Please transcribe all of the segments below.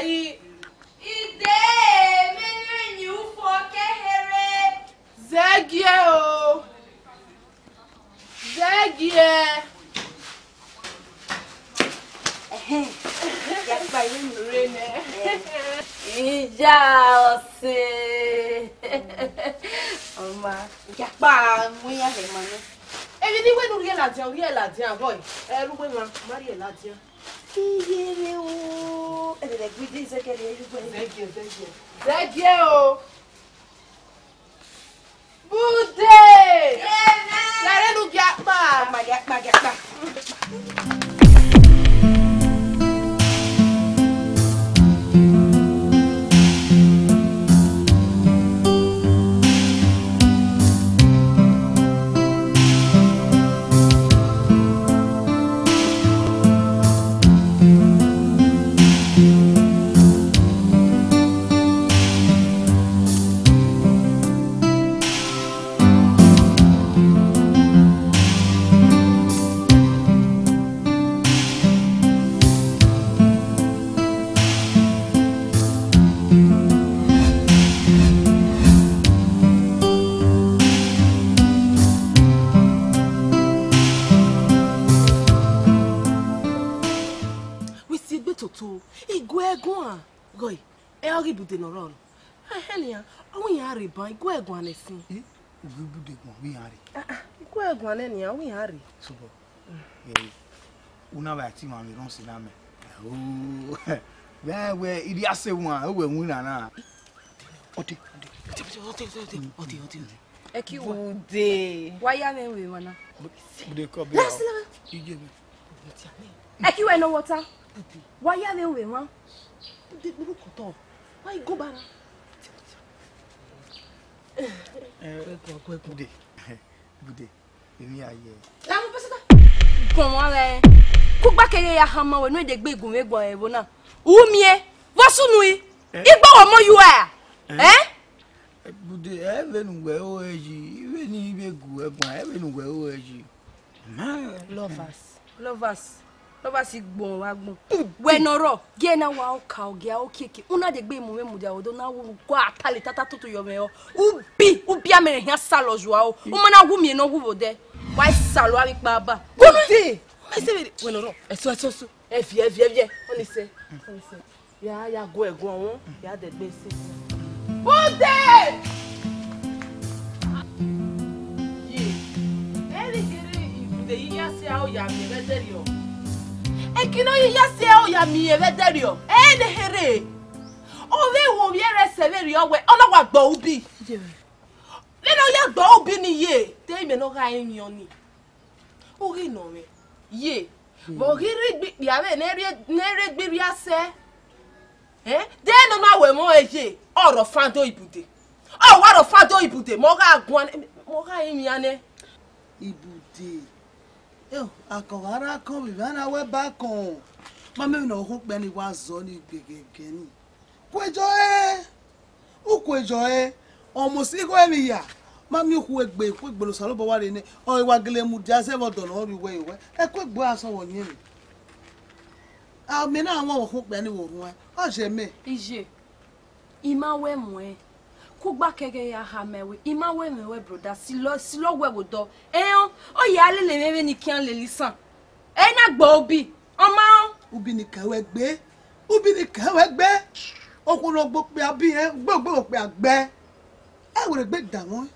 anyị idee mere enyi ụfụ oke here zegie o zegie ìjà ọ̀sẹ̀ ọmọ ìjàpá múyàrá ìmọ̀ ni. èmi ní wẹ́nu rí ẹ̀ làjẹun rí ẹ̀ làjẹun àbọ̀ ẹ̀ ẹ̀rú wẹ́nu máa rí ẹ̀ làjẹun kíyèrè o ẹ̀rẹ̀gbẹ̀dẹ ìsẹ̀kẹ̀lẹ̀ ẹ̀rúgbọ̀n ẹ̀dẹ̀gẹ̀ ẹ̀dẹ̀gẹ̀ ẹ̀dẹ̀gẹ̀ o bude lẹ́rẹ́nu gẹ̀ apá. ọmọ gẹ̀ apá gẹ̀ apá. egun wi hàn rè. ikú egun alẹ́ nìyà wi hàn rè. sọgbọ ee eh, unaba ati maa mi rán sí oh, náà mẹ ooo bẹẹ wẹ ìdí ase wọn a ewé ń nana. ọdẹ ọdẹ ọdẹ ọdẹ ọdẹ ọdẹ ọdẹ. ẹ kí wọ ọdẹ wáyà mi wè wọn na. bùdé kọ bí wà ìjẹ mi. ẹ kí wọ ẹ náwó ta wáyà mi wè wọn. bùdé burúkú tọ wáyé góbára. Bude, eh, bude, èmi ayẹ. ya hàn mọ́ wẹ̀ ní èdè gbé ìgùn rẹ̀ gbọ̀n ẹ̀rọ náà. Wú mi ẹ, wọ́n sùn yìí. Eh. Igbó wọ̀ mọ́ yú ẹ̀. Ẹ́. Eh. Bude, ẹ bẹ nù wẹ̀ ó ẹ yìí, ìwé ní ibẹ̀ gùn ẹ̀gbọ̀n, ẹ bẹ nù wẹ̀ ó ẹ yìí. Lovers, lovers lọ bá si gbọn wa gbọn wẹnọrọ gẹna wa ọka ọgẹ okeke una de gbe mu memu dia odo na wu gwa atale tata toto yọmẹ ọ ubi ubi amẹrẹ hẹn salọ zua o ọmọ náà wú mi ẹ náà wú wò dẹ wà á salọ àbí kpa bá. kúndé wẹnọrọ ẹsọ ẹsọ ẹsọ ẹfì ẹfì ẹfì ẹ wọn ni sẹ wọn ni sẹ yà á yà gọ ẹgún ọwọn yà á dẹ gbé sí. kúndé. yìí ẹ lè kéré ìbùdó yìí yá sí àwọn yàgbẹ́ bẹ́ẹ̀ ekino yiyase oya miyere derio ene here ore wo yere severi owe olowa gbo ubi nínú yẹ gbọ́ òbí ni yé téèmì ló ra ẹyìn ọ̀nì orí ìnà rẹ̀ yé bòrírí gbìyàrá nẹ́rẹ́ gbérí àṣẹ déènù máa wẹ̀ mọ́ ẹyẹ ọ̀rọ̀ fáńdó ibùdè ọ̀rọ̀ fáńdó ibùdè mọ́ra ẹyìn anẹ́. Ibude akọ̀hárá kan bìbáná wẹ́ bá kan mamẹ́nà ọ̀hún pẹ́ni wá zọ ní gbẹ̀gẹ̀gẹ̀ ni kwejọ ẹ ukwejọ ẹ ọmọsíkọ ẹ mìyà mami kú egbe kú egbèrò sọ̀rọ̀ bọ̀ wá rẹ̀ ní ọ ìwà gẹlẹ́ mu di asẹ́ bọ̀ dọ̀nà ọ̀rọ̀ ìwẹ́ ìwẹ́ ẹ kú egbò aṣọ wọ̀ yẹn mi àmì náà àwọn ọ̀hún pẹ́ni wò rún ẹ ọ̀ṣẹ̀ mi. ìṣe ìmáwẹ́ mú ẹ kugba keke ya hamewe imawe mewe broda silo silo wewo do eyan o ye ale le ni kian le lisan e na gbo ọmọ ubi ni kawe gbe ubi ni kawe gbe okuro gbo pe abi e gbo gbo pe agbe e wore gbe da won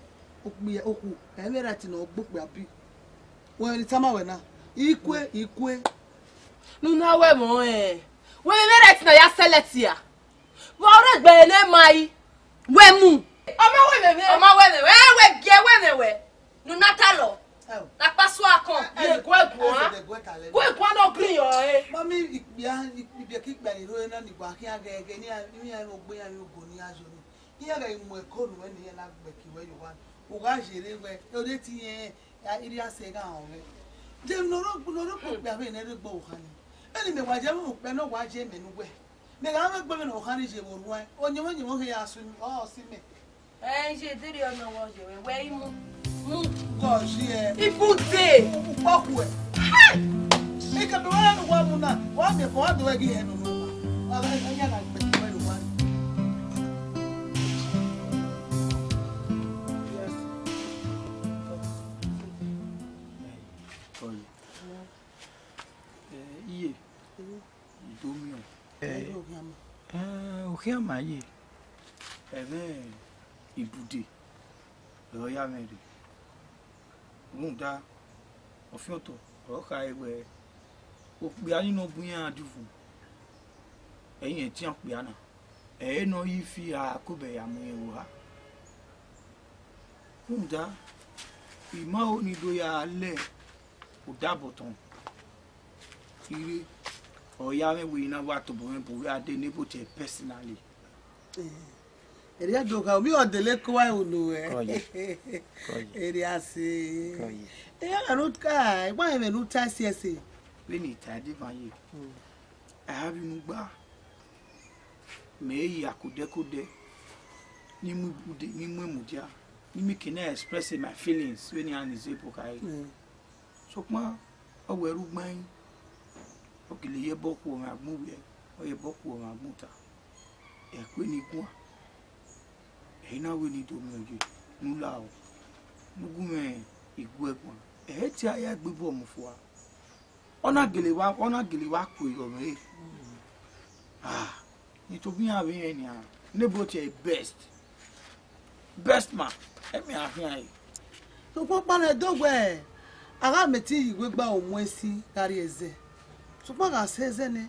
okpi e, oku e mera ti na gbo pe abi won ni tama we na ikwe ikwe nuna we mo e eh. we mera ti na ya seletia wo re gbe ele mai wemu ọmọ wẹmẹwẹ ọmọ wẹmẹwẹ ẹwẹ gẹ wẹmẹwẹ nunata lọ lakpasua kan gwekuan gwekuan dɔ green yɔ ye. mami ikpia ikpia kikpia ni ro ena nigba kí a gɛ gɛ ní a ní a yóò gbé a yóò go ní a zoro kí a gɛ mɔ ɛkó nu wɛ ní yɛn na gbɛ kí wɛ yóò wá o ka zere wɛ o de ti yɛ iri ase ka hàn wɛ jɛ nɔrɔ nɔrɔ kpɔkpia bɛ yen ne de gbɔ o kan ni ɛni mɛ wajɛ mɛ o kpɛ n'o wajɛ mɛ nu ne ga anga gbe no khani je bor wa e. o nyama nyama ke ya sun o sime eh je diri o no wo je we we mu mu go ji e ibute pa ku e ha e ka do wa no wa mu na wa me ko wa do wa gi he no ma wa ga nya na Ọ̀kẹ́ àmáyé ẹ̀mẹ́ ìbùdè ọ̀rọ̀ yá mẹ́rin òun dá ọ̀fín ọ̀tọ̀ ọ̀rọ̀ ka ẹwẹ́ òpè anínú bóyá àdìfò ẹ̀yìn ẹ̀ tí a pè ánà ẹ̀yẹ́ náà yí fi àkóbẹ̀ àmúyẹ̀ wò ha òun dá ìmọ̀ onídóyà alẹ́ òdàbọ̀tàn ire ɔya me wei na wa tobo me bowe ade ne bo to personally eh, eri adoka omi ọdẹlẹ kó wa ìwòlò ẹ eri ase ẹ yàrá ló ká ẹgbọn ẹmẹ ló ta sí ẹsẹ. pé ní ìta ẹdí máa yẹ àábínú gbà mẹ́ẹ̀yì àkùdẹ́kùdẹ́ nímú ìmùdíà nímú ìkíní expressing my feelings when hmm. i am disabled. sọpọ́n ọwọ́ ẹrú gbọ́n yín okele ye bɔku wɔ magbu wiɛ ɔye bɔku wɔ magbu ta ɛkpe ni gua ɛyina e wo ni domi oye nula o nugume igu ɛgua e ɛyɛ e ti aya gbibu ɔmu fua ɔna gele wa ɔna gele wa ko ɔmɛ ye ah nitobi hã bi yɛ nia nebo tiɛ best best man ɛmi ahia yi. tó kó kpalẹ̀ dọ́gbẹ́ ẹ̀ àgàmẹ̀tì ìwé gba òun ẹ̀ sí kárí ẹ̀ zẹ́. sụkwa ga-asa ezene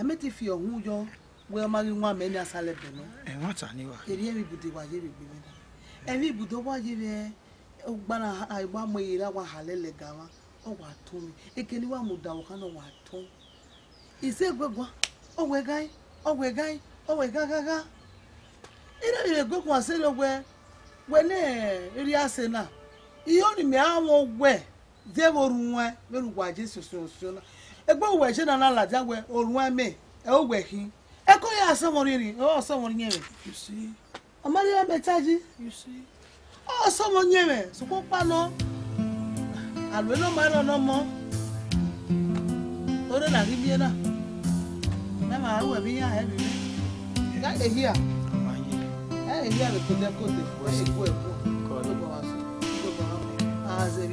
ametifi ọhụ ụjọ wee maghị nwa ma enye asala ebeno eri ebibudo gwaje ebibiri eri ibudo gwajire gbara igba meyiri agwa halele gawa ọgwa atụmi ekeni wa mụdawo ka na ọgwa atụ ise gwegwa ogwegai ogwegai ogwegagaga ịrịrị egwekwasịrị ogwe gwene ri asị na ihe ọ n'ime e ogwe zeworu nwe werugwaje sososo na egbe oweje na n'ala dị agwe oruwame e ogwehi eko ya asọmoriri ọsọmori nyere ọmọdé ọsọmọ nyere sọpọ paná àlùwẹ ló máa rán ọmọ orí là rí bíẹ́ náà ẹ máa wẹ̀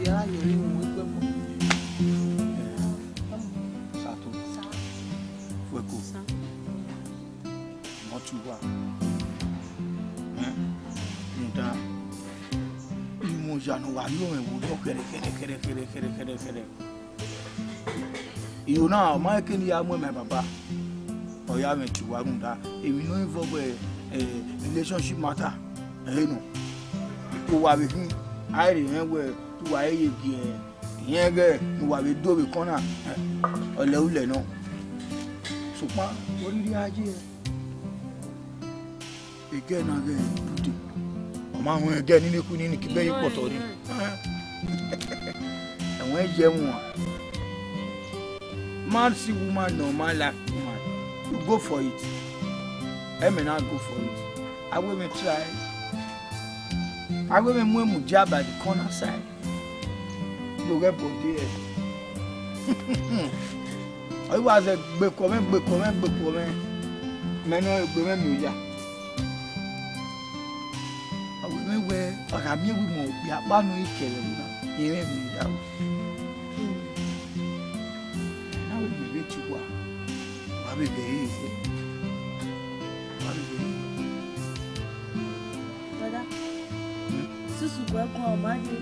bí tútù wà nta ìmọ̀ ìyànà wà yóò ẹ̀ wò lọ kẹrẹkẹrẹkẹrẹkẹrẹkẹrẹ ìyó náà ọmọ ẹkẹ ni yàá mọ ẹmẹ bàbá ọyà mi ti wà nta èmi ló ń fọwọ́ ẹ ẹ relationship matter ẹ nù kó wà mí fún àìrè yẹn wẹ tó wà ẹ yege ẹ ìyẹn gẹ ni wà mí dóbi kọ́nà ọ̀lẹ́wùlẹ̀ náà ṣùgbọ́n oríire ajé ẹ again and again today ọmọ àwọn ẹgẹ níníkú ní kí bẹ́ẹ̀ pọ̀ tọ́ ni ẹ̀wọ̀n ẹ jẹ́ wọn man see woman no man like woman you go for it emina go for it agbemi try agbemi mu emu jab by the corner side you get body ẹ oyiwa ṣe gbẹkọ mẹ gbẹkọ mẹ gbẹkọ mẹ mẹ náà gbẹmẹ mi ò yá. nami wimɔ bi abanu yi kɛlɛ mu na yɛrɛ mi da o na wo mi bi ti wa wa mi bɛ yi yɛ wa mi bɛ dada susu bɛ kɔn o ma di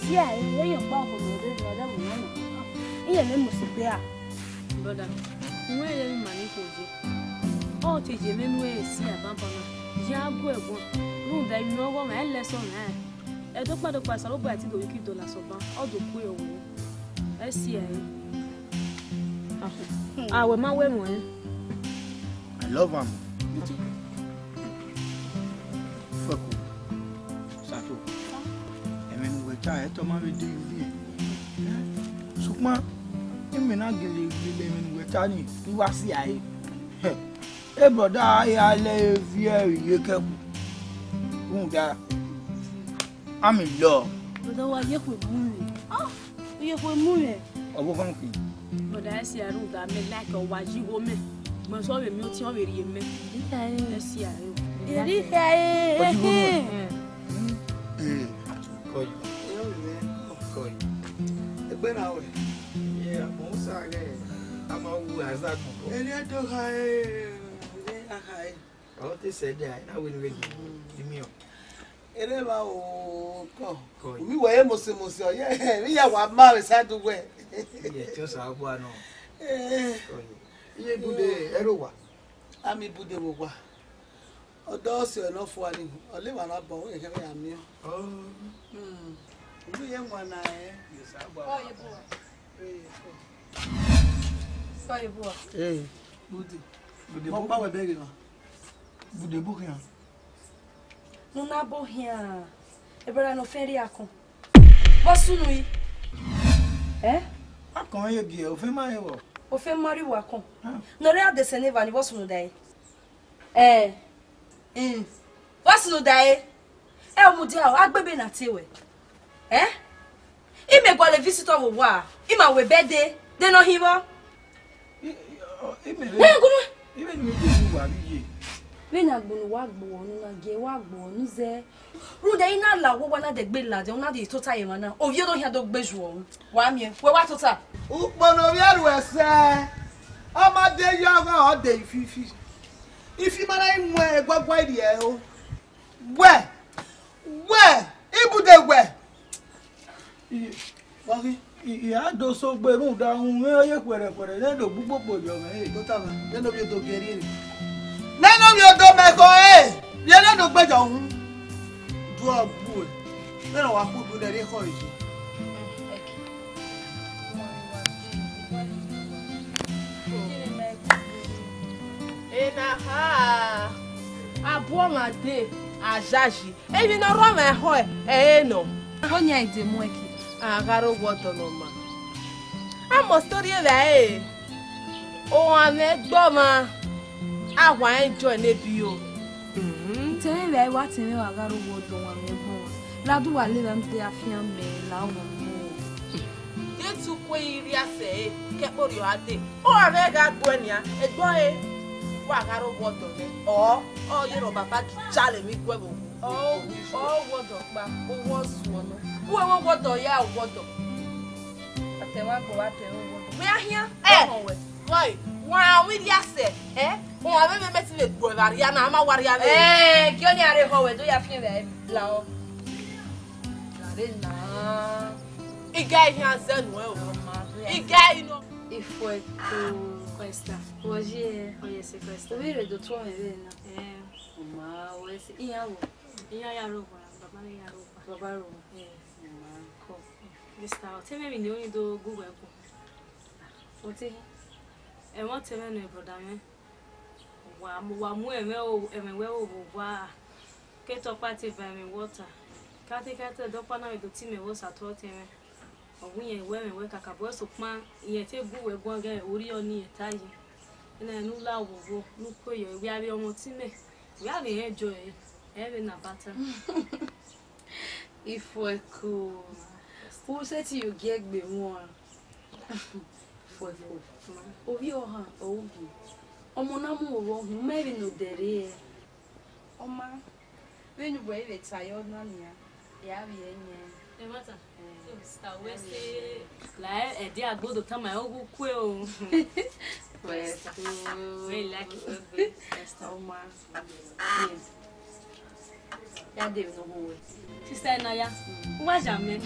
si a ye e yɛ bɔ a kɔnɔ o de nɔ dɛ mun na i yɛ mi muso pe a. dada n wele mi ma ni ko je ɔ te je mi nu si a ban ban na je a bɔ Ruunda imnogo ma leso na. E do pa do pa salo ba ti do ki do la so ba. O do ku yo wo. E si e. Ah, we ma we mo e. I love him. Fuck. Sato. Emi mo we ta e to ma mi di vi. Ṣùgbọ́n èmi náà gele gele mi ni wẹta ni wíwá sí àyè. Ẹ bọ̀dá ayé alẹ́ fi ẹ̀rí yé kẹ́kọ̀ọ́ that I'm in love. Bọ̀dá wa yẹ kò mú rẹ̀. Ó ah, yẹ kò mú rẹ̀. Ọwọ́ kan kì í. Bọ̀dá ẹ̀ sì àrùn ìgbà mi láìka ọwọ́ àyíwó mẹ́. Mo sọ wẹ̀ mi ó tí wọ́n wẹ̀ rí e mẹ́. Ìdíkà ẹ̀ ẹ̀ sì àrùn. Ìdíkà ẹ̀ ẹ̀ ẹ̀. Kọ̀yọ̀. Kọ̀yọ̀. Ẹgbẹ́ náà wẹ̀. Yẹ àpò ń sáré a máa ń wu àzá kan. Ẹni ẹ̀ tó ha ẹ̀ ẹ̀ ha ẹ̀. Àwọn tẹ̀sẹ̀ dẹ̀ àyìnáwó ni wẹ́ẹ̀ ereba ooko omiweye musimusi oye iya wa mawe sadugwe iye tí ó sàgbọ́ àná eh. iye ibùdó ẹrù wa. àmì ibùdó wò wá ọdọ ọsẹ ọ̀nà fún wa ni bọ̀ wọ́n yẹ kẹ́kẹ́ yà mí ọ́ hmm. ìlú yẹn Nuna bohia. Ebora no feri akon. Bosu nui. Eh? Akon yo gie, o fe ma ewo. O fe mari wa kon. No re adese ne va ni bosu nu dai. Eh. Mm. Bosu nu dai. E o mu dia o agbebe na ti we. Eh? Ime gwale visitor wo wa. Ima we bede. De no hibo. Ime. Ne gunu. Ime ni mi bi wa bi ye lena gbonu wa gbo na ge wa gbo ze rude ina la wo wana de gbe la de una de tota ye mana o yo do hia do gbe ju wa mi we wa tota upono bi aru ese o ma de yo ga o de ififi ifi mara imu e gbogbo iri e o we we ibude we wari ìyá do so gberun da hun e ye pẹ̀rẹ̀pẹ̀rẹ̀ le do gbogbo pojo me e tota ba le no bi do geri na mi odo me ko e. Bi ele Du abu e. Na wa ku du le re ko ha. Abu ma de ajaji. Ebi na ro me ho e. E no. Honya ide Agaro wodo no ma. Amo story e ve e. O ame ma àwa enjoy níbí o. nítorí mm-hmm. rẹ̀ wá ti rìn wàhálà owó ọdọ̀ wọn mẹ́gbọ́n ládùúwà léra ń tẹ àfihàn mẹ́ láwọn mú o. déètù kó irí àṣẹ ẹ kẹ́kọ̀ọ́ rẹ̀ wá dé ọ̀rẹ́ ga gbọ́ ẹ̀nìyà ẹ̀gbọ́n ẹ wàhálà owó ọdọ̀ rẹ̀ ọ̀ ọ̀ yẹ̀rọ̀ bàbá kì í jalè mí gbọ́ ẹ̀ ọwọdọ pa owó ọsùn ọ̀nà wúwo owó wọdọ ya ọwọdọ àtẹwọn àgbọwọ àtẹwọn wọdọ. bóyá hián ẹ wọ́n àwọn ilé àṣẹ ẹ o a bɛ bɛ mɛ ti le gbɔdariya a ma wariya le. ɛɛ eh, kí o ní are hɔ wɛ tó yà fi rɛ bila e o. ale na. i gɛ yi hàn zɛ nu ɛ o. i gɛ yi nɔ. ifɔ eto kɔsta wɔsi yɛ ɔyɛsɛ kɔsta o yɛrɛ do tó ɔmɛ bɛ yen nɔ. ɛɛ o baba baba ro wa. ɛɛ o ma kɔ. mr ọtí mi ni o ní do google ẹ kọ. ọtí ẹ wọ́n wamu enwe obụbaa ketọkpati vitamin wọta katikati dọkpa na edoti mewo satọteme ọgwụnye ewe mewe kaka bụ eso kpa ihe tebu wee gwọ ga orí ọni ẹta yìí ẹnna ẹnu la wọwọ nukwu eyọ ewe ari ọmọ tímẹ ewe ari ẹ jọ ẹ ẹ rẹ na bata. ifeku wusethi yogie gbe nwa ifeku obi ọha obi ọmọ náà mú òwò ọhún mẹ́rin nù dẹ̀rẹ́ ẹ̀. ọma wenu bọ ebe tayo nani ya ya bi enye. ẹ mata so sita wẹsẹ láyé ẹdí àgbọdọ tá màá ọgùn kú ẹ o. We like it. ọgbẹ ọma. Yeah, day is the whole She said, Naya, what's your name?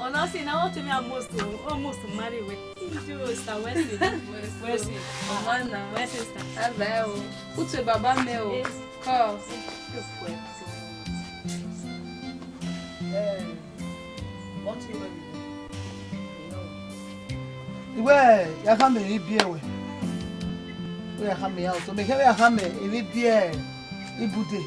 Oh On us, in our to me, almost oh, almost married with you, Sir Wesley. Wesley, Amanda, Wesley, Sir. Hello. What's your baba mail? Oh. Call. Where you come in, beer. Where you come out. So make sure you come e in, beer. booty.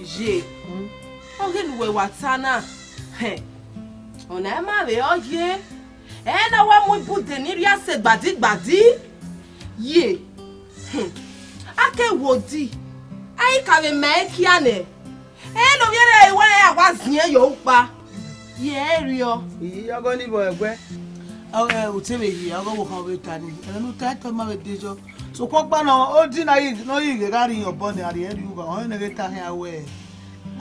je oge nuwe watana ona emare oye ena wa mu ibude niri ase gbadigbadi ye ake wodi ayi kare mee kiane ena oyere iwe ya wa zie yo pa ye rio iyi ogo nibo egbe otemeyi ogo wo kan we tani ẹnu taitọ ma we dejo so kpɔkpa nɔ o di na yi nɔ yi gɛga ri yɔ bɔ ne ari yɛ ri wu ba ɔn ne ke ta hɛ awɛ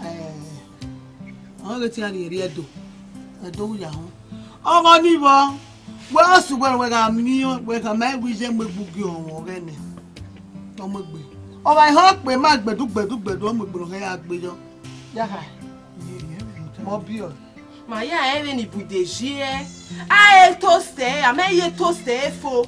ɛɛ ɔn ke ti ari yɛ ri ɛdo ɛdo wu ya hɔn ɔkɔ ni bɔ wɛ ɔsu wɛ wɛ ka mi wɛ ka mɛ wi zɛ mɛ gbugi ɔwɔ wɛ nɛ ɔmɛ gbe ɔba ma gbɛdu gbɛdu gbɛdu ɔmɛ gbe hɛ ya gbe yɔ yaha mɔ bi yɔ. màá yà ẹ́ a ní ibùdó èjì ẹ́ á yẹ tó sẹ́ àmẹ́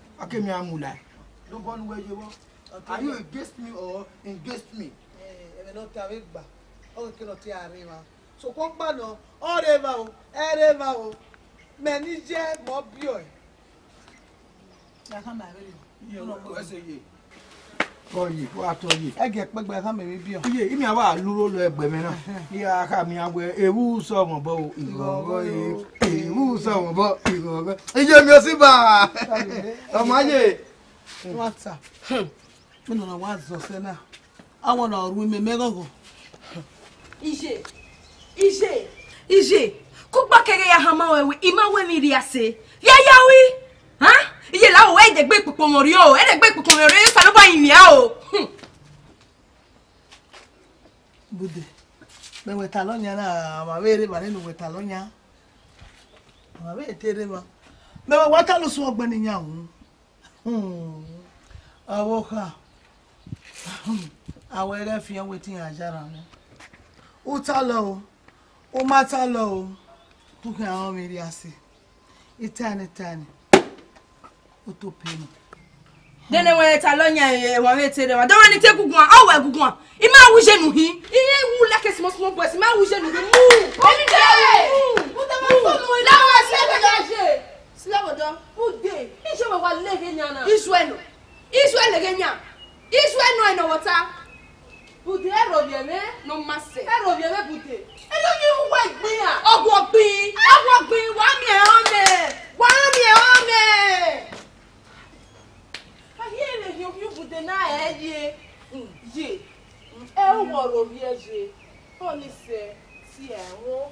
Akemi Amula. No one where you want. Are you against me or against me? Eh, no te avegba. Okay, que no te arriba. So compa no, oreva All ereva o. Menije mo bio. Ya kan ba vele. Yo no ko ese ye tọyì wà tọyì ẹgẹ pẹgbẹ hàn mi bí ọ. iye ìmì àwa àlúró lọ ẹgbẹ mi náà ìyá aka mi àgbẹ ewu sọmọ bọ o ìrọrọ ewu sọmọ bọ ìrọrọ iye mi ò sí bá a ọmọ ayé. wọn ta mi nana wa zọ sẹ náà àwọn náà rú mi mẹgọgọ. ìṣe ìṣe ìṣe kó gbàkẹ́rẹ́ ya hàn máa wẹ̀wẹ̀ ìmáwé mi rí àṣẹ yẹ́yẹ́ wí iye làwọn ẹ̀ dẹ̀ gbé ìpòpò wọn rí o ẹ̀ gbé ìpòpò wọn rí o sanu bá yìnyín o. Hmm. bude bẹ wẹta lọnya náà màmá eré ma nínú wẹta lọnya màmá ètè eré ma bẹ wẹta ló sún ọgbẹni yàn òun ọwọ ká àwọn hmm. hmm. ẹrẹ fi hàn wetin àjára mi ó tá lọ o ó má tá lọ o kúkẹ́ àwọn mi rí a sí ìtàní tàní utopeni dene wɛ talɔnya wɔn bɛ tere wɔn dɔwɔ ni te gugun wa aw wɛ gugun wa i ma wuse nu hi i ye wu la kɛ sumasumu bɔ si ma wuse nu hi mu olu de mu mu lawa silabodɔ silabodɔ mu de i se wa wa lege nya na isuɛ nu isuɛ lege nya isuɛ nɔ yen nɔwɔ ta bude ɛrɔbiɛmɛ nɔ ma se ɛrɔbiɛmɛ bude ɛlɔbi wɛ gbin ya ah! ɔgɔ gbin ɔgɔ gbin wa miɛ hɔn mɛ wa miɛ hɔn mɛ nde na ye ye e woro bi eje oni se ti e wo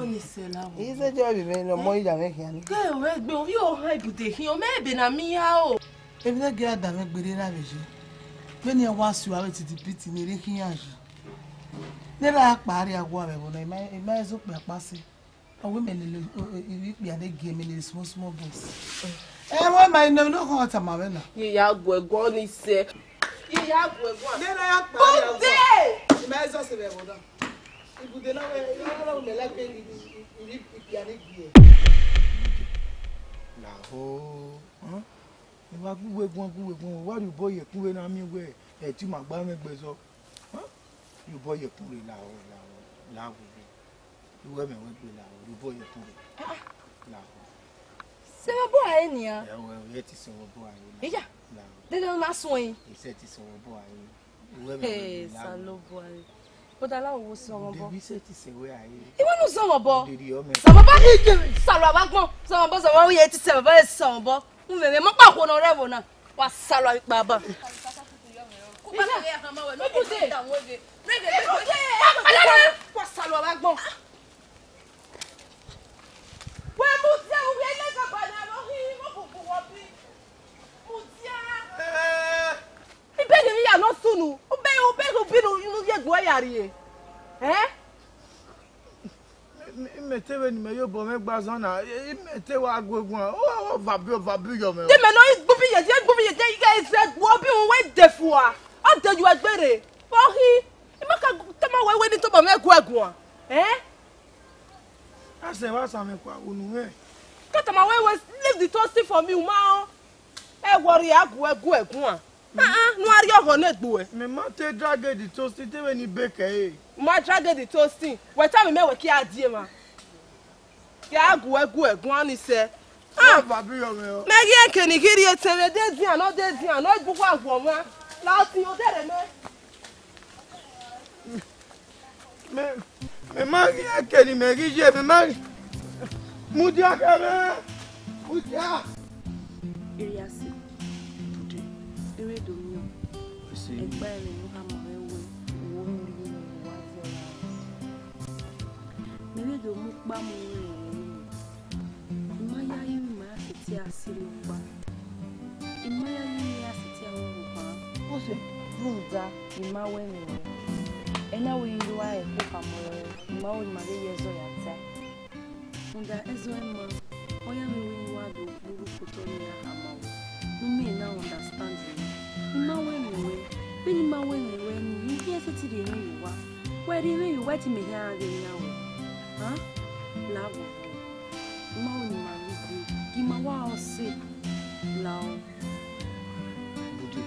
oni se la wo ize je bi me no mo ija me hian ke we gbe o yo ha ibude hian me be na mi ha o ebi na gira da me gbere ra me je pe ni e wa su awe ti ti piti ni re hian ji ne la pari agwa me bo na e ma e zo pe pa si owo me le iwi pe ade ge me le small small boss Eh, why my name no come out of my window? Yíyá gbẹ̀gbọ́n ni sẹ́. Yíyá gbẹ̀gbọ́n. Nínú ya pẹ̀lú ẹ̀gbọ́n. Bùdé! Ìmọ̀ ẹ̀zọ́ sì bẹ̀ bọ̀dọ̀. Ibùdó náà wẹ̀ lọ́wọ́ mi lẹ́gbẹ̀ẹ́ ìrí ìpì àrígbì ẹ̀. Làhó. Ìwà gbúgbé gbọ́n gbúgbé gbọ́n wà ní ìbọ̀ yẹ̀kún rẹ̀ náà mi wẹ̀ ẹ̀ tí màá gbá mẹ́gbẹ́ sọ. Ìbọ̀ yẹ̀kún rẹ̀ làwọ̀ làwọ̀ làwọ̀ rẹ̀. Ìwẹ́ mẹ́wẹ́ gbé làwọ̀ ìbọ̀ yẹ̀kún rẹ̀ làwọ̀ sẹ́wọ́n bọ́ àyè nìyẹn. ẹ̀wọ̀n ẹ̀wọ̀n yẹ ti sọ̀rọ̀ bọ́ àyè. ìyá dédé ló máa sún ẹyin. iṣẹ́ ti sọ̀rọ̀ bọ́ àyè. ee salo bọ́ àyè. ó dá aláwọ̀ sọ̀rọ̀ bọ́. débi iṣẹ́ ti sẹ̀wé àyè. ìwọ ló sọ̀rọ̀ bọ́. sọ̀rọ̀ bá kí sọ̀rọ̀ bá gbọ́n sọ̀rọ̀ bọ́ sọ̀rọ̀ yẹ ti sọ̀rọ̀ bọ́ yẹ ti sọ̀rọ̀ bọ́ ń mẹ̀rẹ̀ mọ́ pàkó náà rẹ̀ wò náà wà sálọ ìgbà bọ̀. kúkú sunu ube ube rubinu inu ye gbo yari eh mete we ni me yo bo me gba zona mete wa gogun o o va bi o va bi yo me te me no igbu bi ye je igbu bi ye je ike ise gbo bi ka te ma we we ni to bo me eh That's the last time I will. Cut leave the toasty for me, ma. Ẹ wọrí agùn ẹgún egwu egwu a! arí ọ̀họ̀ náà gbò ẹ̀. Mi máa Ma dragedi toasty wẹ̀tá mi mẹ́wẹ̀ kí á di ma. Ya agùn egwu egwu á ní sẹ́. Mẹ́gí ẹ̀kẹ́ ní kí rí etí mi dé di àná dé di àná ìgbúgbọ́ àgùn ọ̀ma. Láti Me mari ake ni me rije me mari. Mudia kere. Mudia. Iriasi. Today. Ere domio. Si. Egba ere no ha mo ewe. Wo mi ri ni wa ze ya. Me re do mu pa mu re. Ma ya yi ma se ti asi mu pa. Ma ya yi ma se ti awon mu pa. O se. Vunza, imawe ni. Ena wo ma ahogy már végez olyan te. Mondja, ez olyan ma, olyan női vádó burúkutó nőre hámau. No me na understand me. Ima wen iwe, bini ma wen iwe ni, ibi ẹsẹ ti di emi iwa. Wẹ́ẹ̀ di emi iwa ti mi hẹ́ adé ní awọ. Ha? Láwọ̀ wọ̀. Ima wo ni màá wíwí, kì í ma wá ọ sí. Láwọ̀. Bùdó,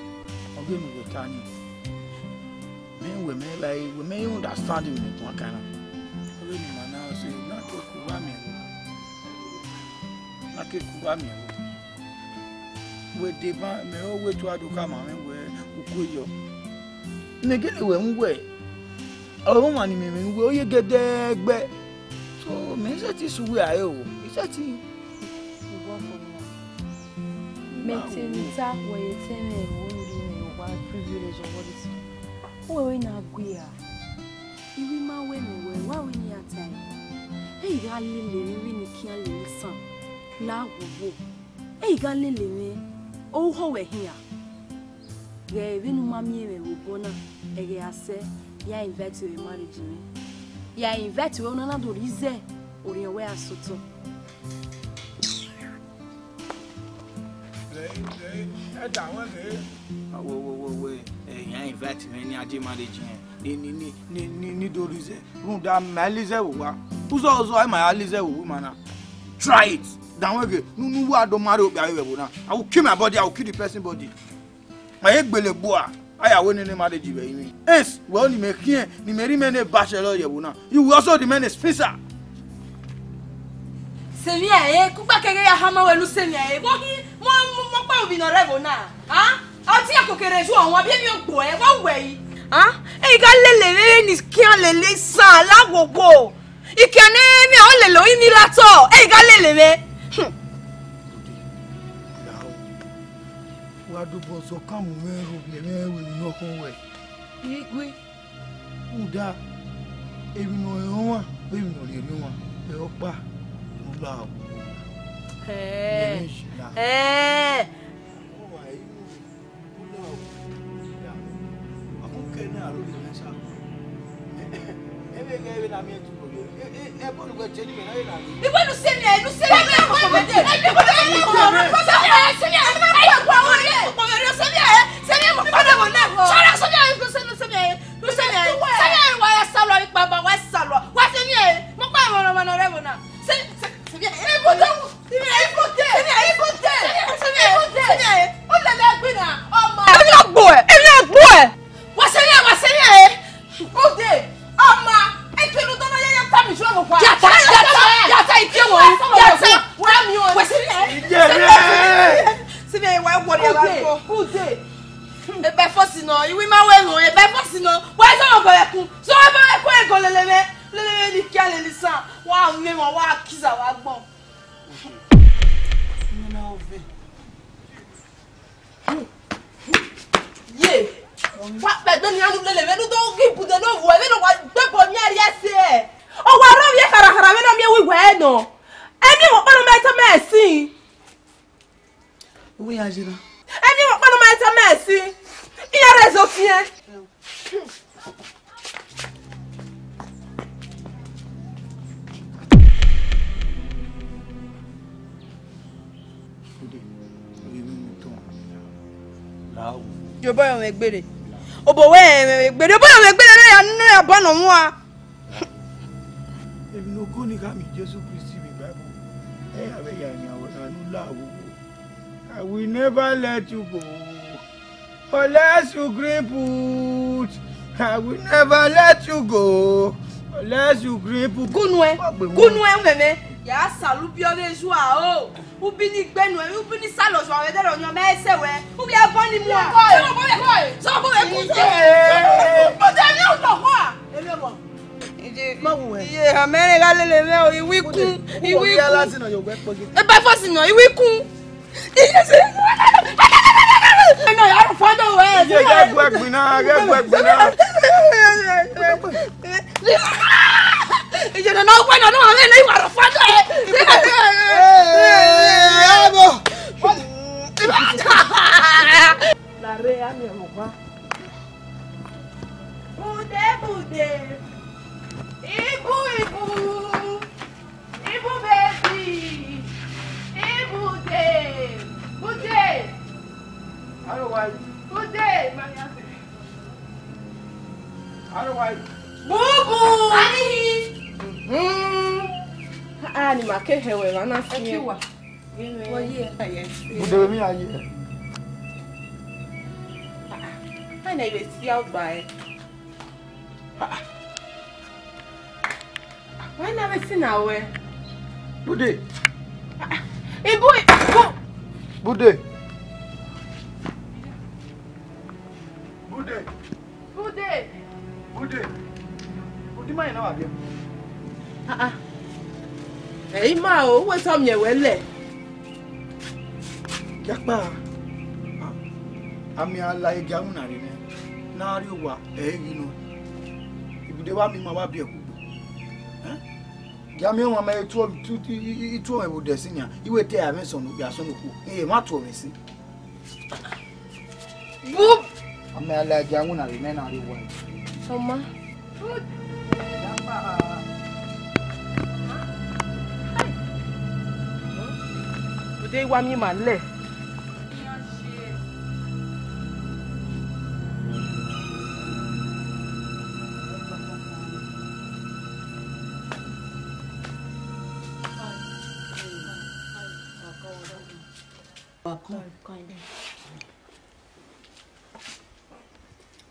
ọgbẹ́ mi wò ká ni. Mẹ́wẹ̀ẹ́ mẹ́láyé, wẹ́ẹ́ mẹ́yẹ́ understand me nǹkan kan náà. akekuba mi wo wede ba mi o wetu aduka ma mi we uku yo mi gele we nwe ọ̀rọ̀ wà ní mímí wé ó yé gẹ́dẹ́gbẹ́ so mi ṣe ti sùn wé ààyè o iṣẹ́ ti. mẹtẹnta wẹyẹ tẹnẹ ìwúrí ní ọgbà privilege ọwọ́ dì sí wẹwẹ náà gbé a ìwé máa wẹ mi wẹ wáwí ní ata ẹ ẹ ìhà líle rírí ni kí á lè na-agwụgwụ eiga lelewe ouhowehia gevenumamieweobona egease ya invetiwe marijime ya invetiwe onanadorize oriowe asutu èèyàn ya mi ní ajé marriage yẹn ní ní ní down again no no wa do mari obi awe bona i will kill my body i will kill the person body ma ye gbele boa aya wo nene ma de jibe yin es wo ni me kien ni me remain a bachelor ye bona you will also remain a spinster semi aye ku pa kere ya hama welu semi aye wo hi mo mo pa obi no revo na ha ati akokere ju awon bi mi ogbo e wo we yi ha e ga lele lele ni kian lele sa lagogo ikene mi o lele o mi lato e ga lele me adubo ọsọ káàmù mẹ́rù lẹ́mẹ́rù nínú ọkàn wẹ̀ igwe kúdà èmi nà ẹ̀rọ wọn bẹ́ẹ̀ nà lè rí wọn ẹ̀rọ pa mo là wò ẹ̀ẹ́n ẹ̀ẹ́n. Ibu nu se mi, nu se mi, nu se mi, nu se mi, nu se mi, nu se mi, nu wa pẹ̀gbẹ́ ni anu lele mẹ́nu tó kí ibùdó náà wọ̀ ẹ́ mẹ́nu wa gbẹ́bọ̀ ní ẹ̀rí ẹsẹ̀ ẹ̀ ọwọ́ ará mi yẹ harahara mẹ́nu mi wíwẹ̀ ẹ̀ nọ ẹni wọ́n pẹ́nu máa tẹ́ mẹ́ẹ̀ sí i. owó yà á jira. ẹni wọ́n pẹ́nu máa tẹ́ mẹ́ẹ̀ sí i ìyá òbòwé gbèdé bóyá mi gbèdé lórí àánú rẹ̀ bọ́ nà mú wa. èmi ló kó ní kámi jésù kristi mi báyìí ẹ̀yà bẹ́yà ni àwọn àánú láàwọ̀ I will never let you go unless you grip it I will never let you go unless you grip it. gúnú ẹ gúnú ẹ mẹ̀mẹ́ yàá sàlùbíọ́ lẹ́sùn àá o ubini gbẹnu ẹ ubini sálọ sọ àwọn ẹdẹrọ yan mẹsẹ wẹ ubi ẹbọ e, e ni mu a. sọ bọ bẹ kọ ẹ sọ bọ bẹ kú jẹ mo tẹ ẹ ní ọtọ kọ a. èmi bọ. iye amẹ́ríkà lélẹ̀ mẹ́ o ìwí kún ìwí kún ẹ bá fọ́ sí nà ìwí kún. iye sè é ẹnà yàrá fọdọ wẹ. iye gẹgbẹgbin náà gẹgbẹgbin náà ìjọba náà pẹ́ náà náà lẹ́yìn ìwà rẹ̀ fọ́tọ̀ ẹ̀. ẹ̀ẹ́dọ̀ làrẹ́ àmì ọ̀rọ̀ wá. bùdébùdé ibú ibú ibú bèbí ibùdé bùdé bùdé bùbù. Hmm. Ah, ni màá ké hẹwẹ̀ màá náà fi yẹn. Bùdó mi ayé ẹ̀. Báyìí náà ìwé sí ọgbà ẹ̀. Báyìí náà wẹ́sí náà wẹ́. Bùdé. Ibú ìbú. Bùdé. ima o wesam yẹn wẹlẹ. yapa ami alaye jamu nari ne nari wa eyi no ibùdó wa mi ma wa bi ẹkú jami wọn ma etu itu wọn ewu dẹsi nya iwe tẹ àmì sọnù bí asọnù kù eye má tu omi si. ami alaye jamu nari ne nari wa. ọmọ. dé wá mi mà lẹ̀.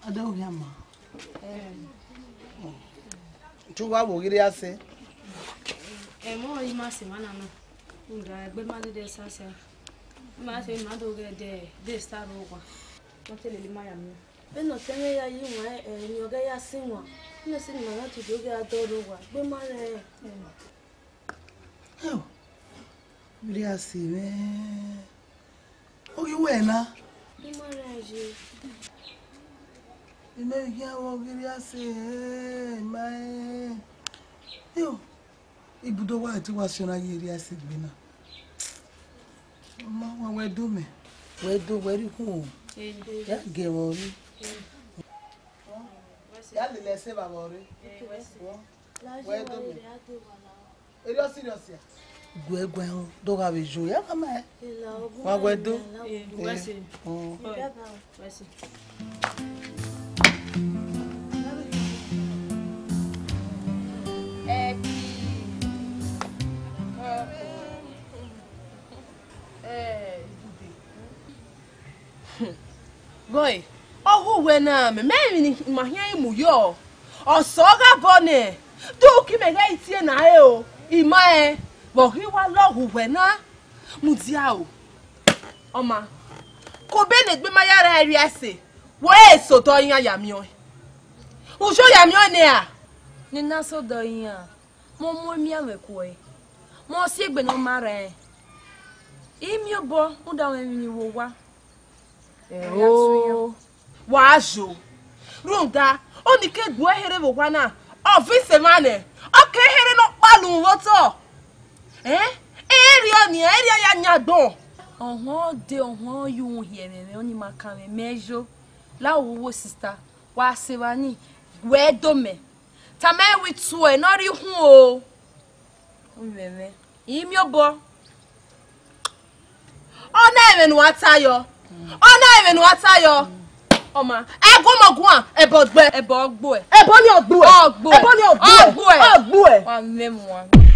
Adéwòyàmá. Tún wá wò rí rí àṣẹ. Ẹ̀ mọ́ ìmọ̀ àṣẹ nga gbemande de sasa ma se ma do ge de de star o kwa ma te le ma ya mi be no te ya yi wa e ni o ge ya sin wa no sin ma na tu do ge ado ro wa gbe ma re e o mi ri asi me o yi we na ni ma re je ime yi ya wo giri ibùdó wa àti wa ṣe ráyè eré àṣègbè náà ọmọ wa wẹdó mẹ wẹdó wẹríkù o yá gẹwọ rí yá lè ṣe bàbá rí wẹdó mẹ eré ọsìn rẹ ọsìn à. gwegwe dọga bɛ zo ya kama yɛ wa gwɛ do. Thank you. uwe na ohu wenam meri mahia imuyo osoga bone duki mega itie na e o imae uwe na wena mudiao ọma kobe na-egbe mmanya ara eri ase wee sodo ihe yamio ujo yamio ne a nina sodo ihe a mo mo mi ma mo si egbe na mara imi obo mudawe mi wo wa Oh. wazo runga onike gbuo ehere bụkwana ovisemane ọka ehere n'ọkpalụ woto erio eh? e ni erio ya nyado ọhụọ dị ọhụọ yi uhie mere onye maka me mejo lawuwo sista wasịwani wee dome tamewi tue n'ọrụ ihu o mmemme imi ọ na-emenụ atayo ọ̀nà ìrìnnà àtayọ ọmọ ẹgbọn ọmọgùn à ẹbọ gbẹ ẹbọ ọgbọ ẹ ẹbọ ní ọgbọ ẹ ọgbọ ẹ ọgbọ ẹ ọgbọ ẹ.